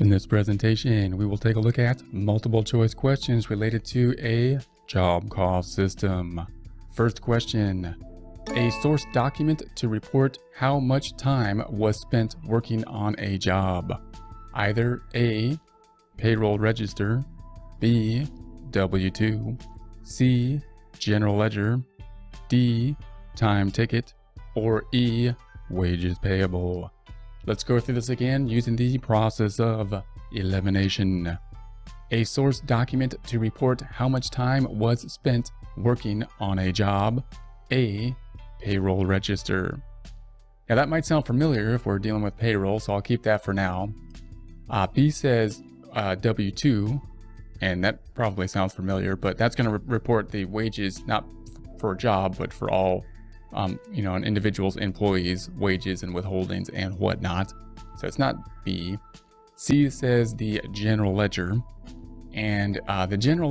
In this presentation, we will take a look at multiple choice questions related to a job cost system. First question, a source document to report how much time was spent working on a job. Either A, payroll register, B, W-2, C, general ledger, D, time ticket, or E, wages payable. Let's go through this again using the process of elimination. A source document to report how much time was spent working on a job. A payroll register. Now that might sound familiar if we're dealing with payroll, so I'll keep that for now. Uh, B says uh, W-2, and that probably sounds familiar, but that's going to re report the wages, not for a job, but for all, um, you know, an individual's employees' wages and withholdings and whatnot. So it's not B. C says the general ledger and uh, the general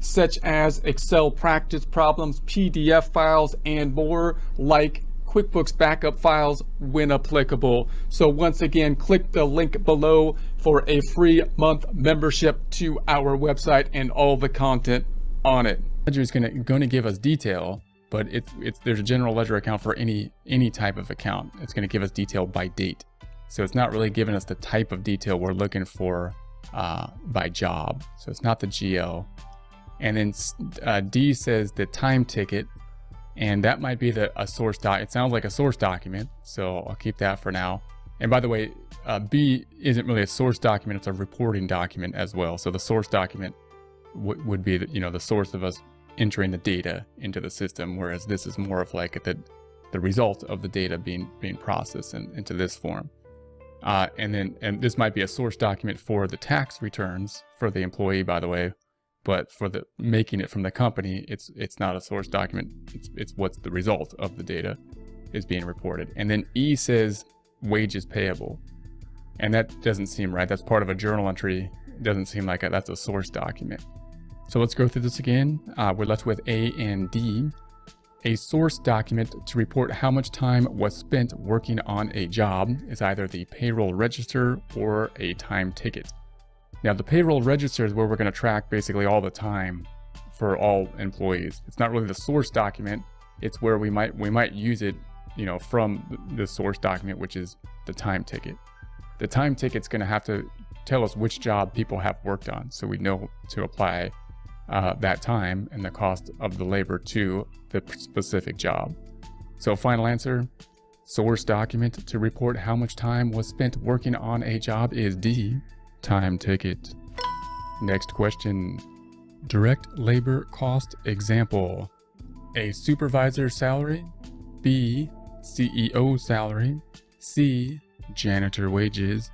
such as Excel practice problems, PDF files, and more like QuickBooks backup files when applicable. So once again, click the link below for a free month membership to our website and all the content on it. Ledger is going to give us detail, but it's it's there's a general ledger account for any any type of account. It's going to give us detail by date. So it's not really giving us the type of detail we're looking for uh, by job. So it's not the GL. And then uh, D says the time ticket, and that might be the a source doc. It sounds like a source document, so I'll keep that for now. And by the way, uh, B isn't really a source document; it's a reporting document as well. So the source document would be, the, you know, the source of us entering the data into the system, whereas this is more of like the the result of the data being being processed in, into this form. Uh, and then, and this might be a source document for the tax returns for the employee, by the way, but for the making it from the company, it's it's not a source document. It's it's what's the result of the data is being reported. And then E says wages payable, and that doesn't seem right. That's part of a journal entry. It doesn't seem like a, that's a source document. So let's go through this again. Uh, we're left with A and D a source document to report how much time was spent working on a job is either the payroll register or a time ticket. Now the payroll register is where we're going to track basically all the time for all employees. It's not really the source document. It's where we might we might use it, you know, from the source document, which is the time ticket. The time ticket's going to have to tell us which job people have worked on, so we know to apply uh, that time and the cost of the labor to the specific job. So final answer, source document to report how much time was spent working on a job is D, time ticket. Next question, direct labor cost example. A supervisor salary, B, CEO salary, C, janitor wages,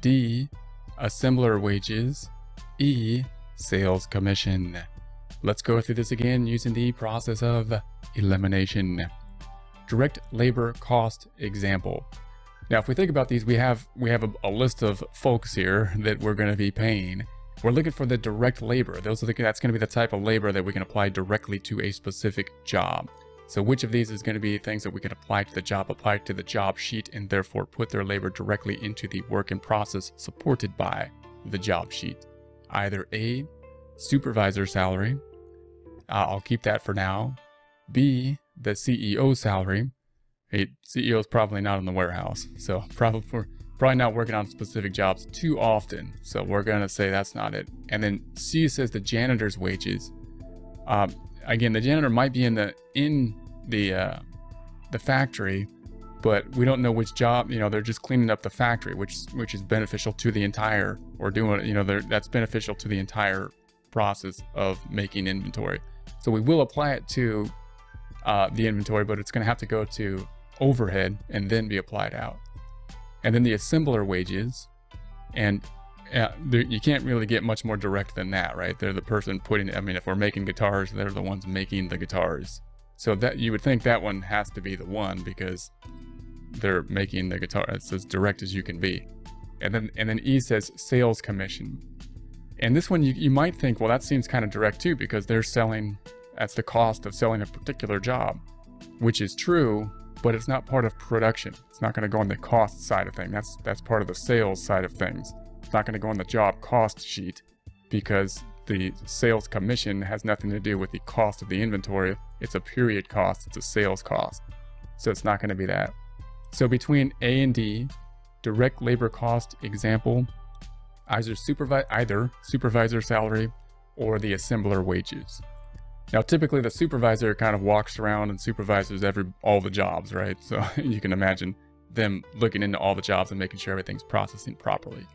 D, assembler wages, E, sales commission. Let's go through this again using the process of elimination. Direct labor cost example. Now, if we think about these, we have we have a, a list of folks here that we're going to be paying. We're looking for the direct labor. Those are the, that's going to be the type of labor that we can apply directly to a specific job. So which of these is going to be things that we can apply to the job, apply to the job sheet, and therefore put their labor directly into the work in process supported by the job sheet? either A, supervisor salary, uh, I'll keep that for now, B, the CEO salary, CEO is probably not in the warehouse, so probably probably not working on specific jobs too often, so we're gonna say that's not it. And then C says the janitor's wages. Um, again, the janitor might be in the in the uh, the factory, but we don't know which job, you know, they're just cleaning up the factory, which which is beneficial to the entire, or doing, you know, that's beneficial to the entire process of making inventory. So we will apply it to uh, the inventory, but it's going to have to go to overhead and then be applied out. And then the assembler wages, and uh, yeah, you can't really get much more direct than that, right? They're the person putting. I mean, if we're making guitars, they're the ones making the guitars. So that you would think that one has to be the one because they're making the guitar. It's as direct as you can be. And then and then E says sales commission. And this one you, you might think, well, that seems kind of direct too, because they're selling that's the cost of selling a particular job, which is true, but it's not part of production. It's not going to go on the cost side of things. That's that's part of the sales side of things. It's not going to go on the job cost sheet because the sales commission has nothing to do with the cost of the inventory. It's a period cost, it's a sales cost. So it's not going to be that. So between A and D, direct labor cost example, either, supervi- either supervisor salary or the assembler wages. Now, typically the supervisor kind of walks around and supervises every all the jobs, right? So you can imagine them looking into all the jobs and making sure everything's processing properly.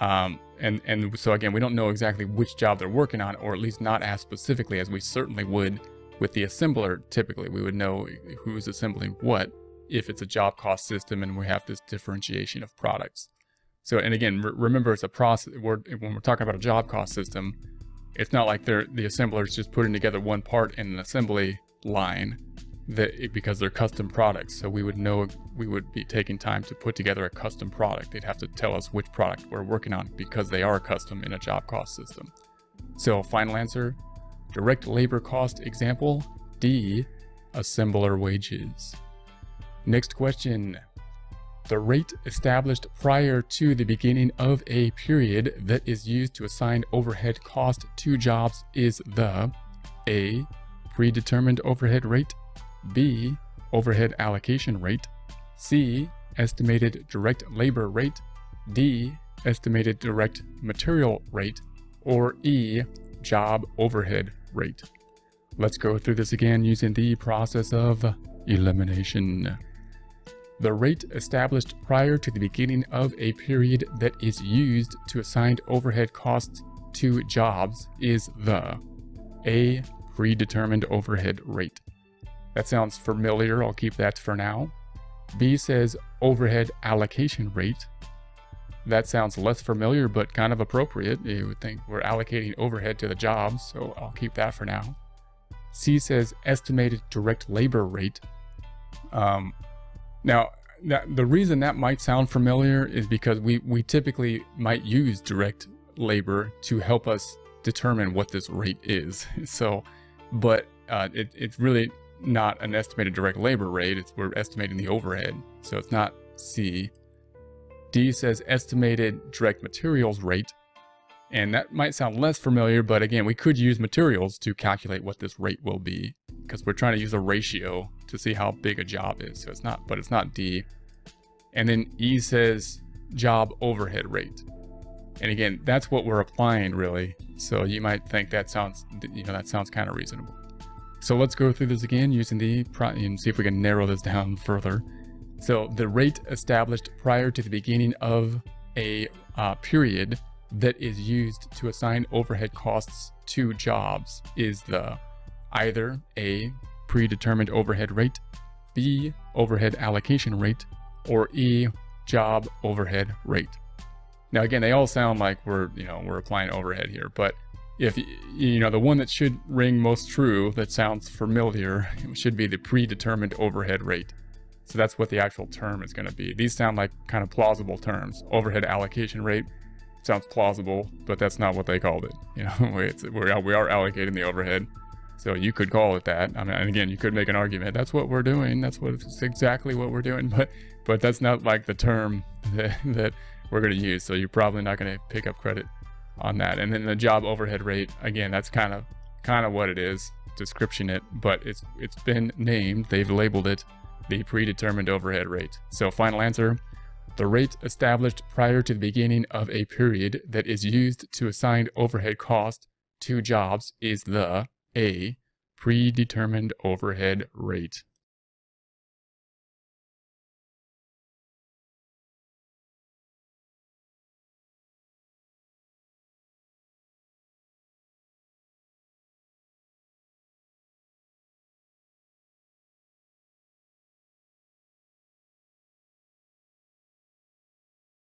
Um, and and so again, we don't know exactly which job they're working on, or at least not as specifically as we certainly would with the assembler. Typically, we would know who's assembling what if it's a job cost system and we have this differentiation of products. So, and again, re- remember it's a process. We're, when we're talking about a job cost system, it's not like they're the assembler is just putting together one part in an assembly line that because they're custom products. So we would know we would be taking time to put together a custom product. They'd have to tell us which product we're working on because they are custom in a job cost system. So final answer, direct labor cost example, D, assembler wages. Next question. The rate established prior to the beginning of a period that is used to assign overhead cost to jobs is the A. Predetermined overhead rate B. Overhead allocation rate. C. Estimated direct labor rate. D. Estimated direct material rate. Or E. Job overhead rate. Let's go through this again using the process of elimination. The rate established prior to the beginning of a period that is used to assign overhead costs to jobs is the A. Predetermined overhead rate. That sounds familiar. I'll keep that for now. B says overhead allocation rate. That sounds less familiar, but kind of appropriate. You would think we're allocating overhead to the jobs, so I'll keep that for now. C says estimated direct labor rate. Um, now, that, the reason that might sound familiar is because we, we typically might use direct labor to help us determine what this rate is. So, but uh, it, it's really not an estimated direct labor rate, it's we're estimating the overhead. So it's not C. D says estimated direct materials rate. And that might sound less familiar, but again, we could use materials to calculate what this rate will be because we're trying to use a ratio to see how big a job is. So it's not, but it's not D. And then E says job overhead rate. And again, that's what we're applying really. So you might think that sounds, you know, that sounds kind of reasonable. So let's go through this again using the and see if we can narrow this down further. So the rate established prior to the beginning of a uh, period that is used to assign overhead costs to jobs is the either A, predetermined overhead rate, B, overhead allocation rate, or E, job overhead rate. Now again, they all sound like we're, you know, we're applying overhead here, but if you know the one that should ring most true that sounds familiar should be the predetermined overhead rate. So that's what the actual term is going to be. These sound like kind of plausible terms. Overhead allocation rate sounds plausible but that's not what they called it. You know we are allocating the overhead so you could call it that. I mean and again you could make an argument that's what we're doing. That's what it's exactly what we're doing. But but that's not like the term that, that we're going to use. So you're probably not going to pick up credit on that. And then the job overhead rate, again, that's kind of kind of what it is, description it, but it's it's been named, they've labeled it the predetermined overhead rate. So final answer, the rate established prior to the beginning of a period that is used to assign overhead cost to jobs is the A predetermined overhead rate.